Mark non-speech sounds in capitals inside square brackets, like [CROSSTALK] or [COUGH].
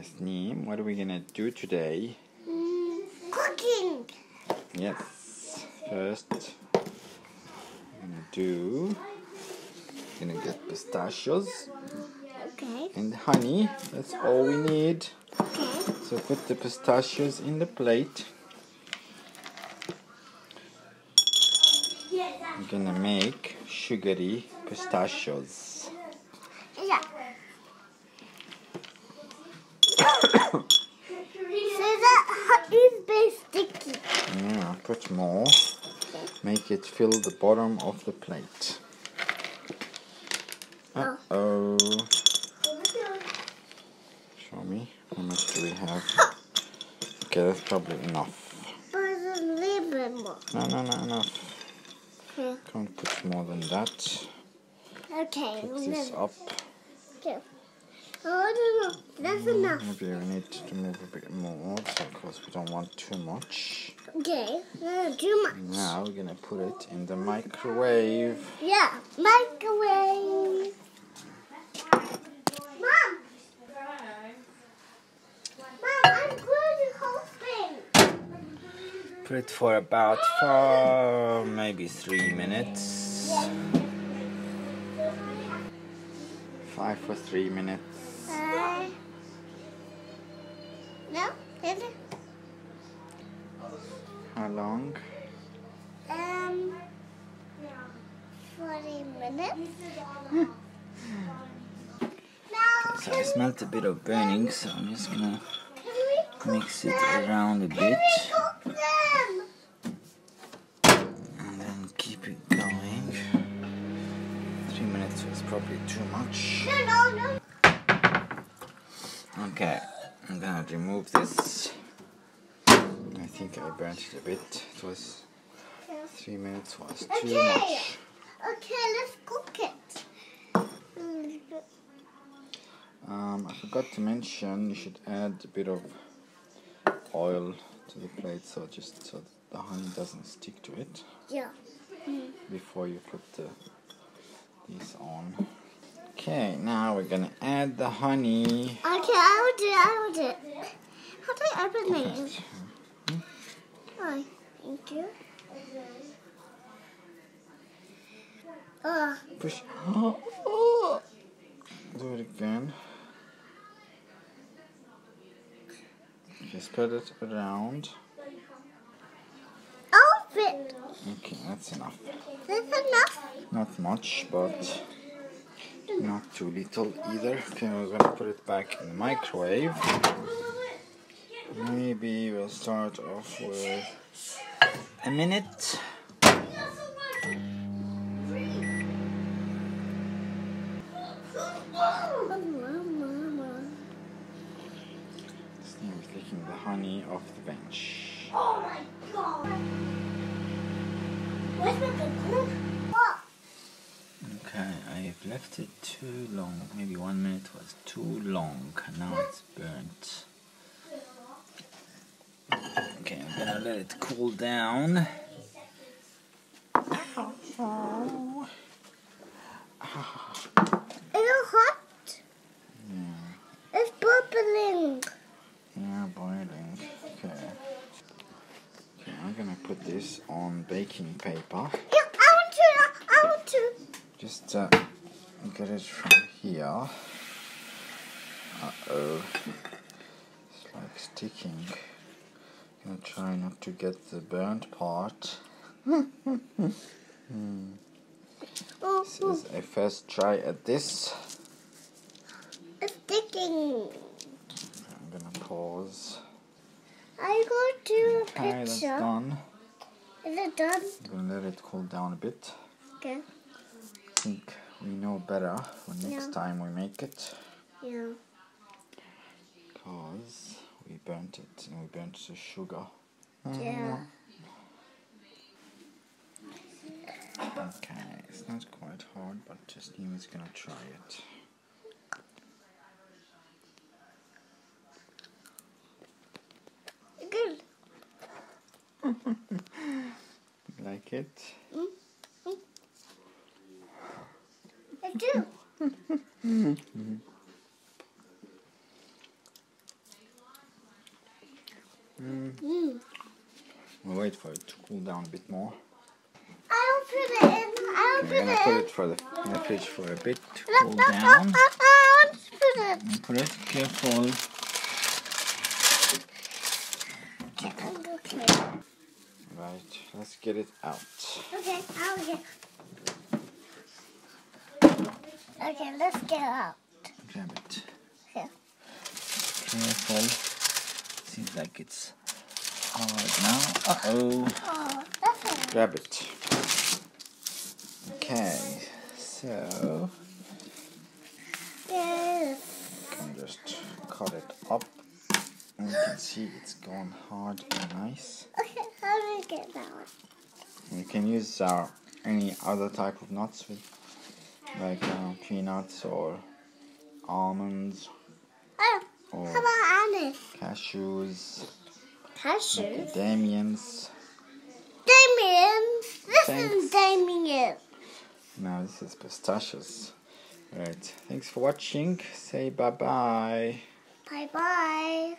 Tasneem, what are we gonna do today? Mm, cooking. Yes. First, we're gonna do. Gonna get pistachios Okay. and honey. That's all we need. Okay. So put the pistachios in the plate. I'm gonna make sugary pistachios. Yeah. So that hot is very sticky. Yeah, put more. Make it fill the bottom of the plate. Uh oh. Show me. How much do we have? Okay, that's probably enough. But a little bit more. No, no, no, enough. Okay. Can't put more than that. Okay. Put this up. Okay. Oh, no, no. That's mm, enough. Maybe we need to move a bit more because we don't want too much. Okay. No, too much. Now we're gonna put it in the microwave. Yeah. Microwave. Mom. Mom, I'm going to whole thing. Put it for about four, maybe three minutes. Five for three minutes. Uh, no, is it? How long? Um, 40 minutes. [LAUGHS] So I smelled a bit of burning, so I'm just gonna can we cook mix it around a bit we cook them? and then keep it going. Three minutes was probably too much. No, no, no. Okay, I'm gonna remove this. I think I burnt it a bit. It was three minutes was too Okay. much. Okay, let's cook it. Um, I forgot to mention you should add a bit of oil to the plate so just so the honey doesn't stick to it Yeah. before you put the, these on. Okay, now we're gonna add the honey. Okay, I will do it. I will do it. How do I open it? Oh, thank you. Oh, Push. [GASPS] Do it again. Okay, spread it around. open. Okay, that's enough. That's enough. Not much, but not too little either. Okay, we're gonna put it back in the microwave. Maybe we'll start off with a minute. Steve is licking the honey off the bench. Oh my god. Where's my good Oh, Okay, I've left it too long. Maybe one minute was too long. Now it's burnt. Okay, I'm gonna let it cool down. Ow. Is it hot? Yeah, It's bubbling. yeah, boiling. Okay. Okay, I'm gonna put this on baking paper. Yeah, I want to. I want to. Just uh, get it from here. Uh oh. It's like sticking. I'm Gonna try not to get the burnt part. [LAUGHS] Hmm. This is a first try at this. it's sticking. I'm gonna pause. I go to Okay, that's picture. done. Is it done? I'm gonna let it cool down a bit. Okay. I think we know better for next Yeah. time we make it. Yeah. Because we burnt it and we burnt the sugar. Mm, yeah. Okay, it's not quite hard, but just Justine is gonna try it. Good. [LAUGHS] Like it? I do. Mm. Mm. We'll wait for it to cool down a bit more. I'll put it in. I'll We're gonna put it for the in the fridge for a bit to cool down. look, look, I'll put it. And put it careful. Okay. Right, let's get it out. Okay, I'll get. Okay, let's get out. Grab it. Here. Careful. Seems like it's hard now. Uh oh. Oh, it. Grab it. Okay, so Yes. just cut it up. And you can see it's gone hard and nice. Okay, how do we get that? You can use uh, any other type of nuts with like uh, peanuts or almonds Oh, or how about Annie? cashews, Cashews. macadamians. Damien. This Thanks. is Damien. Now this is pistachios. Right. Thanks for watching. Say bye bye. Bye bye.